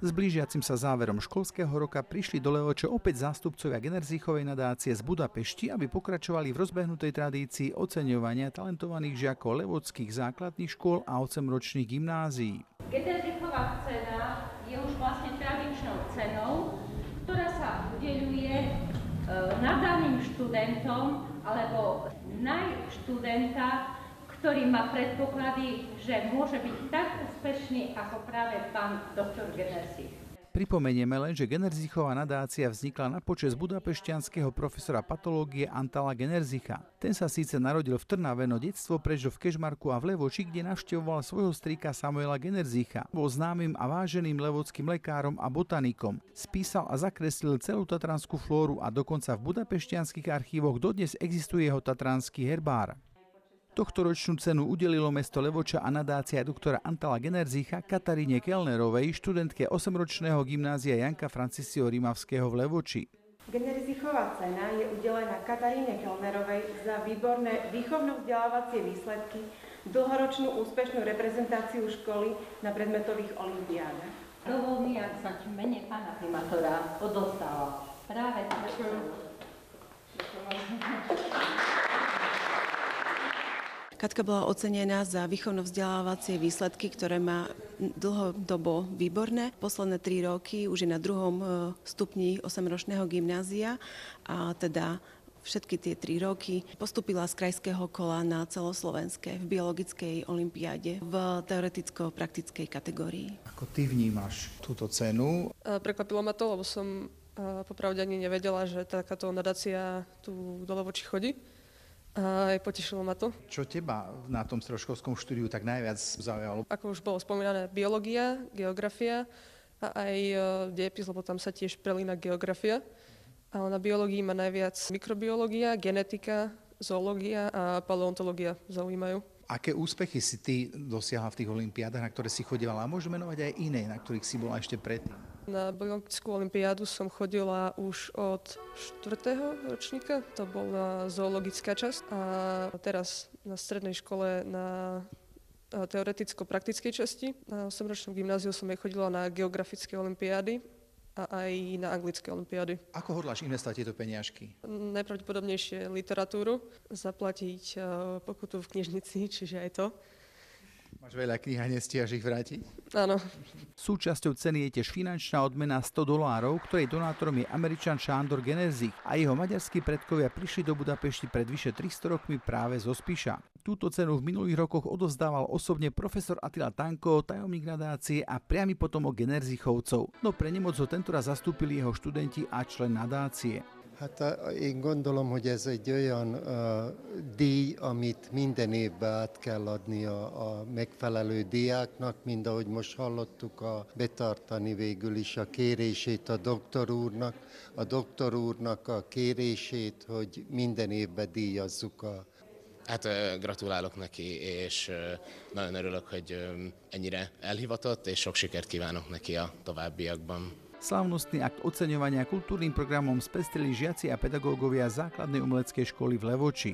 S blížiacim sa záverom školského roka prišli do Levoče opäť zástupcovia Generzichovej nadácie z Budapešti, aby pokračovali v rozbehnutej tradícii oceňovania talentovaných žiakov levodských základných škôl a 8-ročných gymnázií. Generzichová cena je už vlastne tradičnou cenou, ktorá sa udeľuje e, nadaným študentom alebo najštudenta, ktorý má predpoklady, že môže byť tak úspešný ako práve pán doktor Genersich. Pripomenieme len, že Generzichová nadácia vznikla na počas budapešťanského profesora patológie Antala Generzicha. Ten sa síce narodil v Trnave, no detstvo prežil v Kežmarku a v Levoči, kde navštevoval svojho strýka Samuela Generzicha. Bol známym a váženým levodským lekárom a botanikom. Spísal a zakreslil celú tatranskú flóru a dokonca v budapešťanských archívoch dodnes existuje jeho tatranský herbár. Tohtoročnú cenu udelilo mesto Levoča a nadácia doktora Antala Generzicha Kataríne Kellnerovej, študentke 8-ročného gymnázia Janka Francisio Rimavského v Levoči. Generzichová cena je udelená Kataríne Kellnerovej za výborné výchovno-vzdelávacie výsledky, dlhoročnú úspešnú reprezentáciu školy na predmetových olimpiádach. Dovol mi, ak sa mene pána primátora odostala práve takú. Katka bola ocenená za výchovno-vzdelávacie výsledky, ktoré má dlhodobo výborné. Posledné tri roky už je na druhom e, stupni 8-ročného gymnázia a teda všetky tie tri roky postupila z krajského kola na celoslovenské v biologickej olimpiáde v teoreticko-praktickej kategórii. Ako ty vnímaš túto cenu? Prekvapilo ma to, lebo som popravde ani nevedela, že takáto nadácia tu do Levoči chodí. Aj potešilo ma to. Čo teba na tom stroškovskom štúdiu tak najviac zaujalo? Ako už bolo spomínané, biológia, geografia a aj e, dejepis, lebo tam sa tiež prelína geografia. Ale na biológii ma najviac mikrobiológia, genetika, zoológia a paleontológia zaujímajú. Aké úspechy si ty dosiahla v tých olimpiádach, na ktoré si chodila? A môžeme menovať aj iné, na ktorých si bola ešte predtým. Na biologickú olimpiádu som chodila už od 4. ročníka, to bola zoologická časť. A teraz na strednej škole na teoreticko-praktickej časti. Na 8-ročnom gymnáziu som aj chodila na geografické olimpiády a aj na anglické olimpiády. Ako hodláš investovať tieto peniažky? Najpravdepodobnejšie literatúru, zaplatiť e, pokutu v knižnici, čiže aj to. Máš veľa kníh a nestíhaš ich vrátiť? Áno. Súčasťou ceny je tiež finančná odmena 100 dolárov, ktorej donátorom je američan Šándor Genezik a jeho maďarskí predkovia prišli do Budapešti pred vyše 300 rokmi práve zo Spiša. Túto cenu v minulých rokoch odozdával osobne profesor Attila Tanko, tajomník nadácie a priamy potomok Generzichovcov, no pre nemoc ho tentoraz zastúpili jeho študenti a člen nadácie. Hát én gondolom, hogy ez egy olyan uh, díj, amit minden évben át kell adni a, a megfelelő diáknak, mind ahogy most hallottuk, a betartani végül is a kérését a doktor úrnak, a doktor úrnak a kérését, hogy minden évben díjazzuk a Hát gratulálok neki, és nagyon örülök, hogy ennyire elhivatott, és sok sikert kívánok neki a továbbiakban. Slavnostný akt oceňovania kultúrnym programom spestrili žiaci a pedagógovia základnej umeleckej školy v Levoči.